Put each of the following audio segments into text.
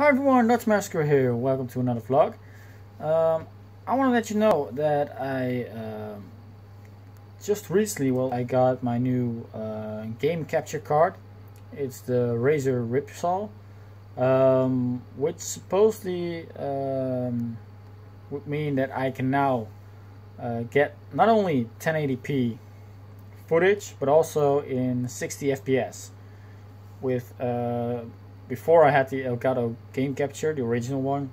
Hi everyone, Dutch Massacre here. Welcome to another vlog. Um, I want to let you know that I um, just recently, well, I got my new uh, game capture card. It's the Razer Ripsaw, um, which supposedly um, would mean that I can now uh, get not only 1080p footage, but also in 60 FPS with uh, before I had the Elgato game capture, the original one,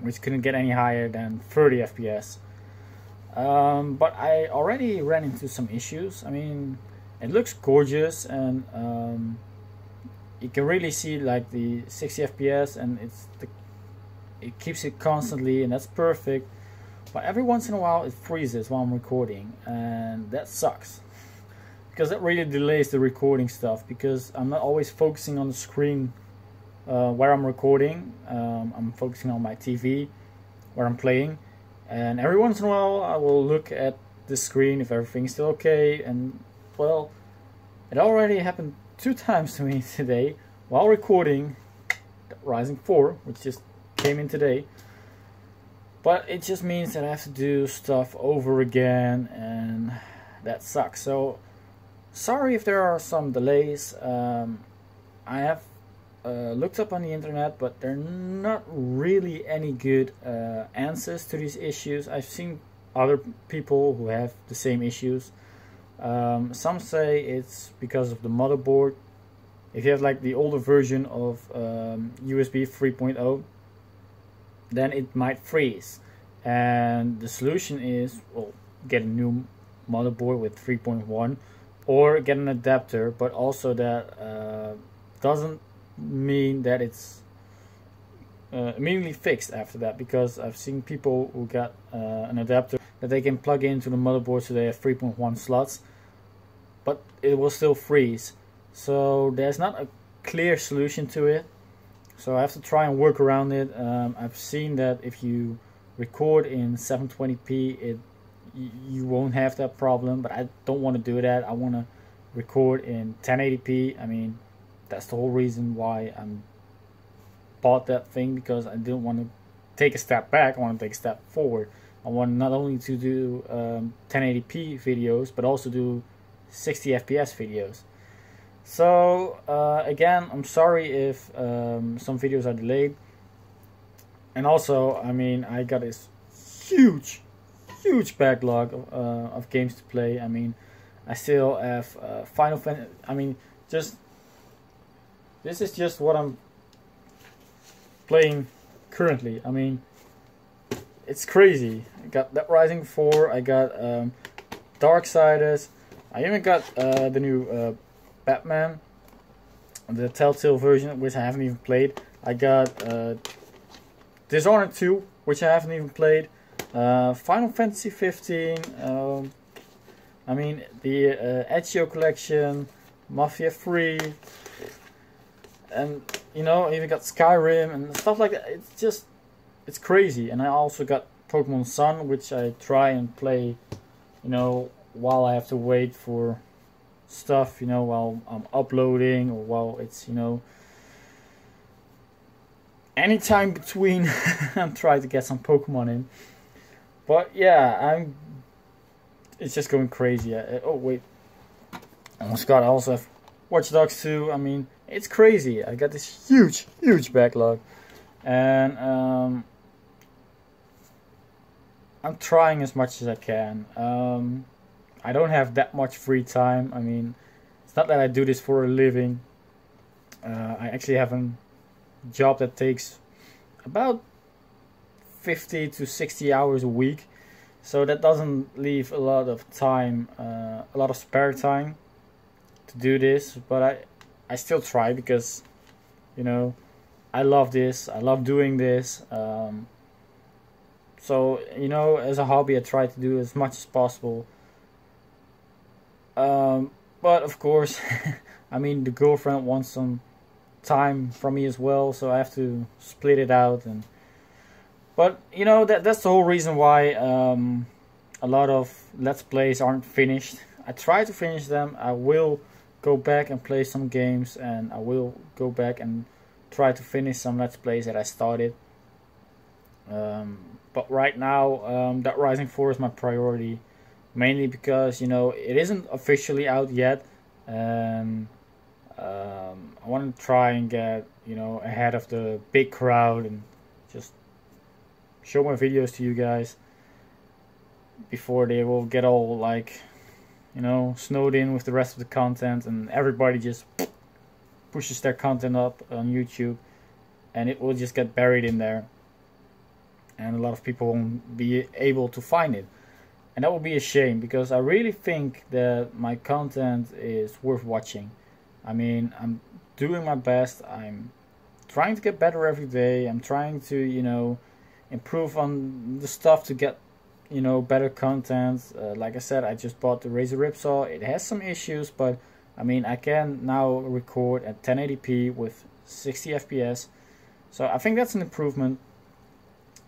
which couldn't get any higher than 30 FPS. Um, but I already ran into some issues. I mean, it looks gorgeous and um, you can really see like the 60 FPS and it's the, it keeps it constantly and that's perfect. But every once in a while it freezes while I'm recording and that sucks because that really delays the recording stuff because I'm not always focusing on the screen uh, where I'm recording. Um, I'm focusing on my TV where I'm playing, and every once in a while I will look at the screen if everything's still okay. And well, it already happened two times to me today while recording Rising 4, which just came in today. But it just means that I have to do stuff over again, and that sucks. So sorry if there are some delays. Um, I have uh, looked up on the internet, but there are not really any good uh, answers to these issues. I've seen other people who have the same issues. Um, some say it's because of the motherboard. If you have like the older version of um, USB 3.0, then it might freeze. And the solution is, well, get a new motherboard with 3.1 or get an adapter, but also that uh, doesn't mean that it's uh, immediately fixed after that because I've seen people who got uh, an adapter that they can plug into the motherboard so they have 3.1 slots but it will still freeze. So there's not a clear solution to it. So I have to try and work around it. Um, I've seen that if you record in 720p it you won't have that problem but I don't want to do that. I want to record in 1080p I mean that's the whole reason why I bought that thing because I didn't want to take a step back. I want to take a step forward. I want not only to do um, 1080p videos but also do 60 FPS videos. So uh, again, I'm sorry if um, some videos are delayed. And also, I mean, I got this huge, huge backlog of, uh, of games to play. I mean, I still have uh, Final Fantasy. I mean, just this is just what I'm playing currently. I mean, it's crazy. I got that Rising 4, I got um, Darksiders, I even got uh, the new uh, Batman, the Telltale version, which I haven't even played. I got uh, Dishonored 2, which I haven't even played. Uh, Final Fantasy 15. Um, I mean, the uh, Ezio collection, Mafia 3, and you know, even got Skyrim and stuff like that. It's just, it's crazy. And I also got Pokemon Sun, which I try and play, you know, while I have to wait for stuff, you know, while I'm uploading or while it's, you know, anytime between I'm trying to get some Pokemon in. But yeah, I'm. It's just going crazy. I, oh wait, oh, almost got. I also have Watch Dogs 2. I mean, it's crazy. I got this huge, huge backlog, and um, I'm trying as much as I can. Um, I don't have that much free time. I mean, it's not that I do this for a living. Uh, I actually have a job that takes about 50 to 60 hours a week. So that doesn't leave a lot of time, uh, a lot of spare time to do this. But I, I still try because, you know, I love this. I love doing this. Um, so you know, as a hobby, I try to do as much as possible. Um, but of course, I mean, the girlfriend wants some time from me as well, so I have to split it out. And but you know that that's the whole reason why um, a lot of let's plays aren't finished. I try to finish them. I will go back and play some games and I will go back and try to finish some Let's Plays that I started. Um, but right now, um, Dead Rising 4 is my priority, mainly because you know it isn't officially out yet, and um, I want to try and get you know ahead of the big crowd and just show my videos to you guys before they will get all like you know snowed in with the rest of the content and everybody just pushes their content up on YouTube and it will just get buried in there and a lot of people won't be able to find it. And that would be a shame because I really think that my content is worth watching. I mean I'm doing my best. I'm trying to get better every day. I'm trying to you know improve on the stuff to get you know better content. Uh, like I said I just bought the Razer Ripsaw. It has some issues but I mean I can now record at 1080p with 60 FPS so I think that's an improvement.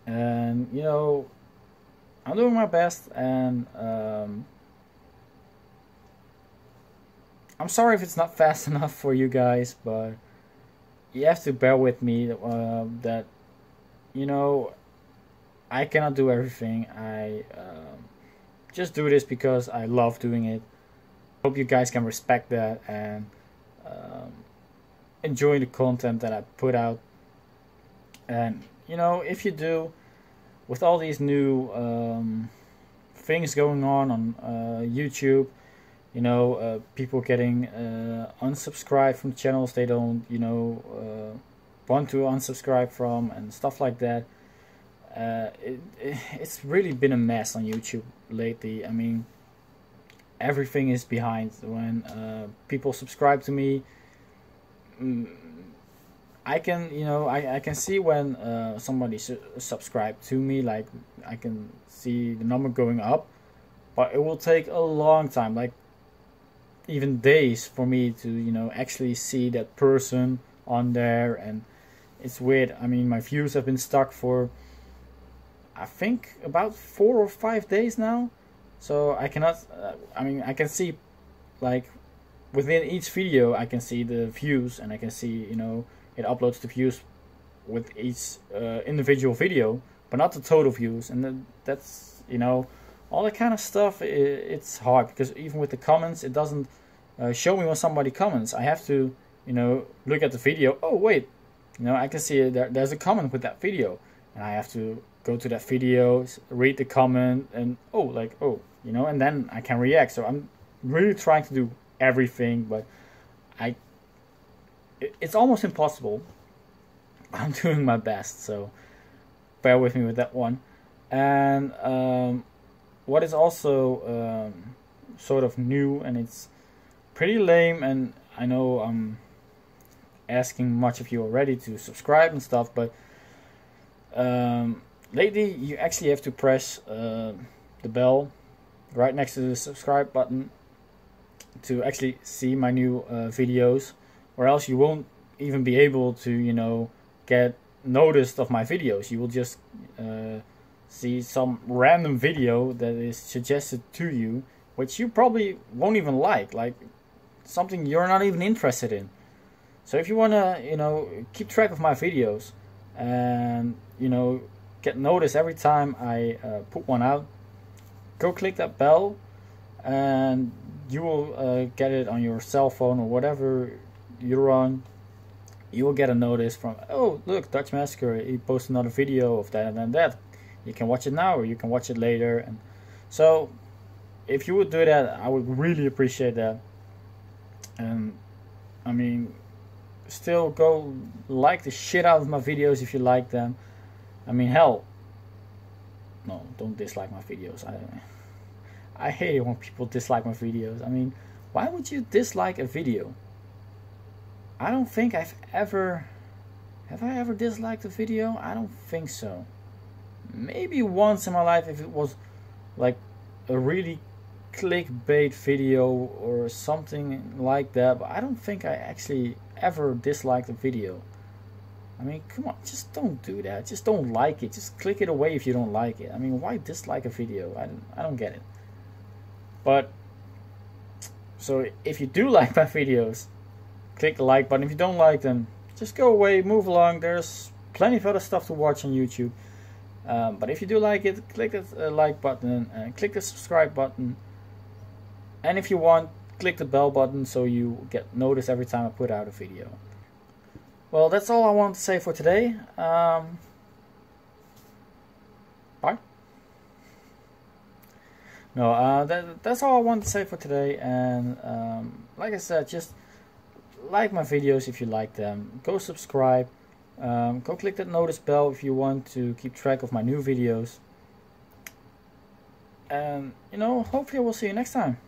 And you know I'm doing my best and um, I'm sorry if it's not fast enough for you guys but you have to bear with me uh, that you know I cannot do everything. I um, just do this because I love doing it. Hope you guys can respect that and um, enjoy the content that I put out. And you know, if you do, with all these new um, things going on on uh, YouTube, you know, uh, people getting uh, unsubscribed from channels they don't, you know, uh, want to unsubscribe from and stuff like that uh, it, it's really been a mess on YouTube lately. I mean, everything is behind. When uh, people subscribe to me, mm, I can, you know, I, I can see when uh, somebody su subscribed to me, like I can see the number going up, but it will take a long time, like even days for me to, you know, actually see that person on there. And it's weird. I mean, my views have been stuck for I think about four or five days now. So I cannot. Uh, I mean, I can see like within each video, I can see the views, and I can see you know it uploads the views with each uh, individual video, but not the total views. And that's you know all that kind of stuff. It's hard because even with the comments, it doesn't uh, show me when somebody comments. I have to you know look at the video. Oh wait, you know I can see there, there's a comment with that video, and I have to go to that video, read the comment, and oh, like oh, you know, and then I can react. So I'm really trying to do everything, but I it's almost impossible. I'm doing my best, so bear with me with that one. And um, what is also um, sort of new, and it's pretty lame, and I know I'm asking much of you already to subscribe and stuff, but um, lately you actually have to press uh, the bell right next to the subscribe button to actually see my new uh, videos or else you won't even be able to you know get noticed of my videos. You will just uh, see some random video that is suggested to you which you probably won't even like like something you're not even interested in. So if you want to you know keep track of my videos and you know get notice every time I uh, put one out, go click that bell and you will uh, get it on your cell phone or whatever you're on. You will get a notice from, oh, look, Dutch Massacre, he posted another video of that and that. You can watch it now or you can watch it later. And so, if you would do that, I would really appreciate that. And, I mean, still go like the shit out of my videos if you like them. I mean, hell, no, don't dislike my videos. I, I hate it when people dislike my videos. I mean, why would you dislike a video? I don't think I've ever, have I ever disliked a video? I don't think so. Maybe once in my life if it was like a really clickbait video or something like that, but I don't think I actually ever dislike a video. I mean, come on, just don't do that. Just don't like it. Just click it away if you don't like it. I mean, why dislike a video? I don't, I don't get it. But, so if you do like my videos, click the like button. If you don't like them, just go away, move along. There's plenty of other stuff to watch on YouTube. Um, but if you do like it, click the uh, like button and click the subscribe button. And if you want, click the bell button so you get notice every time I put out a video. Well, that's all I want to say for today. Um, bye. No, uh, that, that's all I want to say for today. And um, like I said, just like my videos if you like them. Go subscribe. Um, go click that notice bell if you want to keep track of my new videos. And, you know, hopefully I will see you next time.